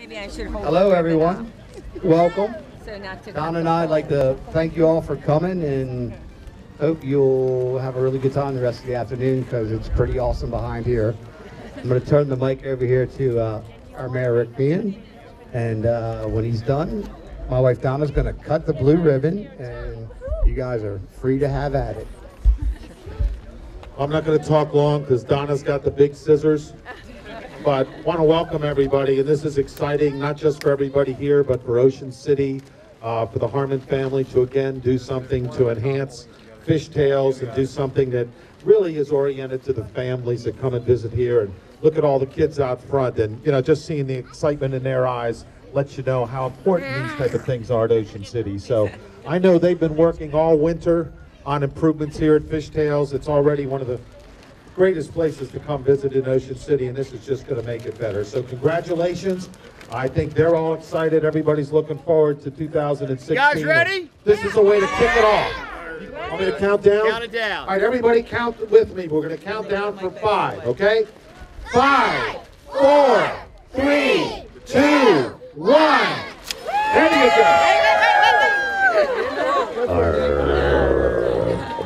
Maybe I should hold Hello, the everyone. Welcome. So not to. Don and I'd like to thank you all for coming and hope you'll have a really good time the rest of the afternoon because it's pretty awesome behind here. I'm going to turn the mic over here to uh, our mayor, Rick Meehan. And uh, when he's done, my wife Donna's going to cut the blue ribbon and you guys are free to have at it. I'm not going to talk long because Donna's got the big scissors. But want to welcome everybody, and this is exciting, not just for everybody here, but for Ocean City, uh, for the Harmon family to again do something to enhance Fish Tales and do something that really is oriented to the families that come and visit here. And look at all the kids out front, and you know, just seeing the excitement in their eyes lets you know how important these type of things are at Ocean City. So I know they've been working all winter on improvements here at Fish Tales. It's already one of the greatest places to come visit in Ocean City, and this is just going to make it better. So congratulations. I think they're all excited. Everybody's looking forward to 2016. You guys ready? This is a way to kick it off. I'm going to count down. Count it down. All right, everybody count with me. We're going to count down from five, okay? Five, four, three, two, one. There you go.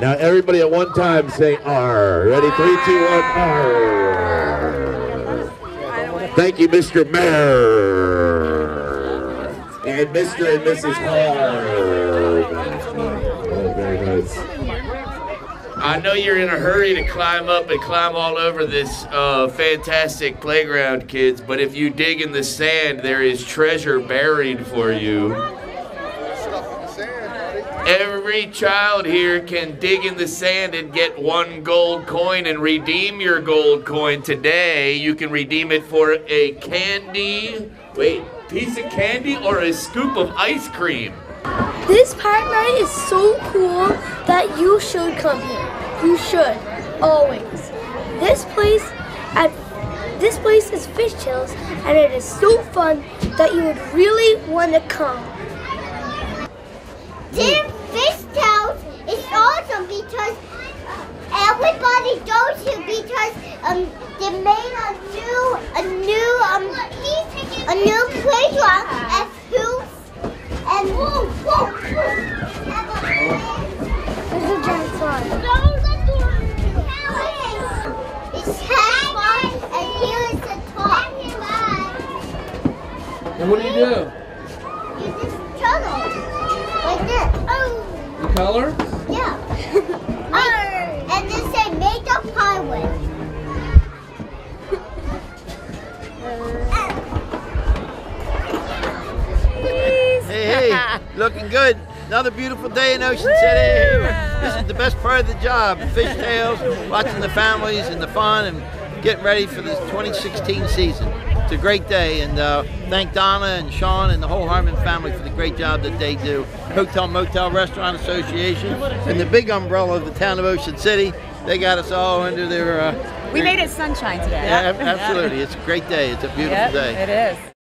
Now everybody at one time say R. Ready? Three, two, one, R. Thank you, Mr. Mayor. And Mr. and Mrs. Nice. I know you're in a hurry to climb up and climb all over this uh, fantastic playground, kids, but if you dig in the sand, there is treasure buried for you. Every child here can dig in the sand and get one gold coin and redeem your gold coin today. You can redeem it for a candy, wait, piece of candy or a scoop of ice cream. This park night is so cool that you should come here. You should always. This place at this place is Fish Chills, and it is so fun that you would really want to come. Team Fish Tales is awesome because everybody goes here because um they made a new a new um a new playground at Hoops and whoa whoa There's a giant slide. It's half fun and here is the top. And what do you do? You just tunnel like this. Oh. You color? Yeah. Hey, looking good. Another beautiful day in Ocean City. This is the best part of the job. Fish Tales, watching the families and the fun and getting ready for this 2016 season. It's a great day and uh, thank Donna and Sean and the whole Harmon family for the great job that they do. Hotel Motel Restaurant Association and the big umbrella of the town of Ocean City. They got us all under their. Uh, We made it sunshine today. yeah, absolutely. It's a great day. It's a beautiful Yep, day. it is.